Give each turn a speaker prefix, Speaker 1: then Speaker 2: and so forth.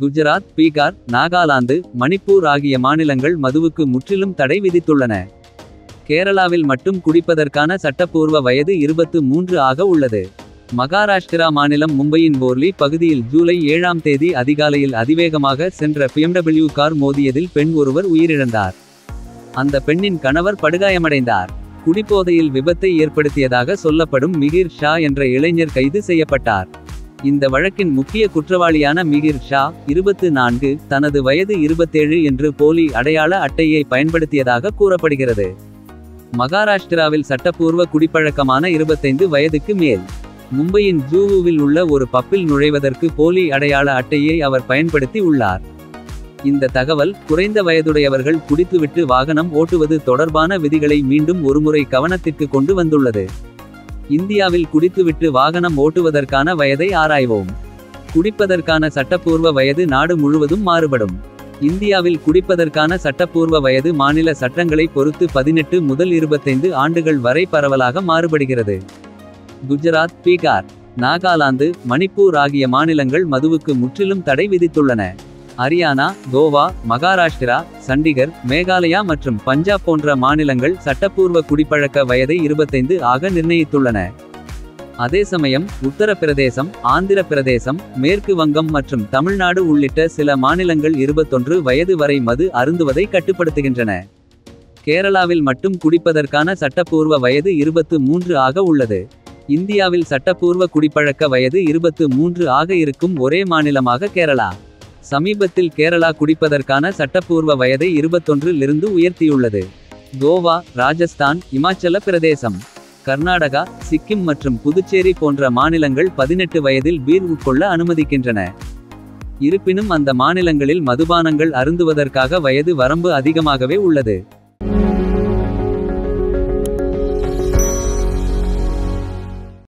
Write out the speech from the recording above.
Speaker 1: குஜராத் பீகார் நாகாலாந்து மணிப்பூர் ஆகிய மாநிலங்கள் மதுவுக்கு முற்றிலும் தடை விதித்துள்ளன. கேரளாவில் மட்டும் குடிப்பதற்கான சட்டப்பூர்வ வயது இருபத்து மூன்று ஆக உள்ளது. மகாராஷ்டிரா மாநிலம் மும்பையின் போர்லி பகுதியில் ஜூலை ஏழாம் தேதி அதிகாலையில் அதிவேகமாக சென்ற பிஎம்டபிள்யூ கார் மோதியதில் பெண் ஒருவர் உயிரிழந்தார். அந்த பெண்ணின் கணவர் படுகாயமடைந்தார். குடிபோதையில் விபத்தை ஏற்படுத்தியதாக சொல்லப்படும் மிகிர் ஷா என்ற இளைஞர் கைது செய்யப்பட்டார். இந்த வழக்கின் முக்கிய குற்றவாளியான மிகிர் ஷா இருபத்து நான்கு தனது வயது இருபத்தேழு என்று போலி அடையாள அட்டையை பயன்படுத்தியதாக கூறப்படுகிறது. மகாராஷ்டிராவில் சட்டப்பூர்வ குடிப்பழக்கமான இருபத்தைந்து வயதுக்கு மேல். மும்பையின் ஜூவுவில் உள்ள ஒரு பப்பில் நுழைவதற்கு போலி அடையாள அட்டையை அவர் பயன்படுத்தி உள்ளார். இந்த தகவல் குறைந்த வயதுடையவர்கள் குடித்துவிட்டு வாகனம் ஓட்டுவது தொடர்பான விதிகளை மீண்டும் ஒருமுறை கவனத்திற்கு கொண்டு வந்துள்ளது. இந்தியாவில் குடித்துவிட்டு வாகனம் ஓட்டுவதற்கான வயதை ஆராய்வோம். குடிப்பதற்கான சட்டப்பூர்வ வயது நாடு முழுவதும் மாறுபடும். இந்தியாவில் குடிப்பதற்கான சட்டப்பூர்வ வயது மாநில சட்டங்களை பொறுத்து பதினெட்டு முதல் இருபத்தைந்து ஆண்டுகள் வரை பரவலாக மாறுபடுகிறது. குஜராத் பீகார் நாகாலாந்து மணிப்பூர் ஆகிய மாநிலங்கள் மதுவுக்கு முற்றிலும் தடை விதித்துள்ளன. ஹரியானா கோவா மகாராஷ்டிரா சண்டிகர் மேகாலயா மற்றும் பஞ்சாப் போன்ற மாநிலங்கள் சட்டப்பூர்வ குடிப்பழக்க வயதை இருபத்தைந்து ஆக நிர்ணயித்துள்ளன. அதே சமயம் உத்தரப்பிரதேசம் ஆந்திர பிரதேசம் மேற்கு வங்கம் மற்றும் தமிழ்நாடு உள்ளிட்ட சில மாநிலங்கள் இருபத்தொன்று வயது வரை மது அருந்துவதை கட்டுப்படுத்துகின்றன. கேரளாவில் மட்டும் குடிப்பதற்கான சட்டப்பூர்வ வயது இருபத்து மூன்று ஆக உள்ளது. இந்தியாவில் சட்டப்பூர்வ குடிப்பழக்க வயது இருபத்து மூன்று ஆக இருக்கும் ஒரே மாநிலமாக கேரளா. சமீபத்தில் கேரளா குடிப்பதற்கான சட்டப்பூர்வ வயதை இருபத்தொன்றிலிருந்து உயர்த்தியுள்ளது. கோவா ராஜஸ்தான் இமாச்சல பிரதேசம் கர்நாடகா சிக்கிம் மற்றும் புதுச்சேரி போன்ற மாநிலங்கள் பதினெட்டு வயதில் பீர் உட்கொள்ள அனுமதிக்கின்றன. இருப்பினும் அந்த மாநிலங்களில் மதுபானங்கள் அருந்துவதற்காக வயது வரம்பு அதிகமாகவே உள்ளது.